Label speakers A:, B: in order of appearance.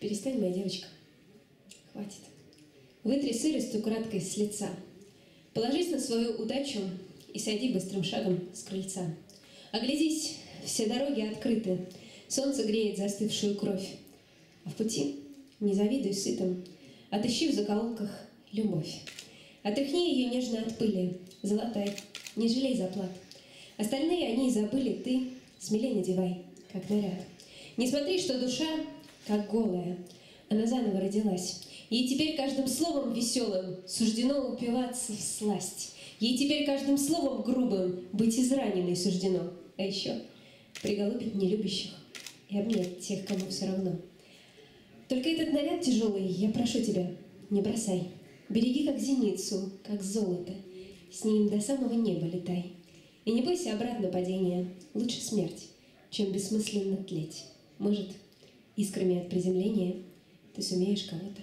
A: Перестань, моя девочка. Хватит. Вытри сырость украдкой с лица. Положись на свою удачу и сойди быстрым шагом с крыльца. Оглядись, все дороги открыты, солнце греет застывшую кровь. А в пути не завидуй сытым, отыщи в закоулках любовь. Отряхни ее нежно от пыли, золотай, не жалей заплат. Остальные они забыли, ты смелей надевай, как наряд. Не смотри, что душа, как голая, она заново родилась. Ей теперь каждым словом веселым суждено упиваться в сласть. Ей теперь каждым словом грубым быть израненной суждено. А еще приголубить нелюбящих и обнять тех, кому все равно. Только этот наряд тяжелый, я прошу тебя, не бросай. Береги как зеницу, как золото. С ним до самого неба летай. И не бойся обратно падения. Лучше смерть, чем бессмысленно тлеть. Может, искрами от приземления ты сумеешь кого-то.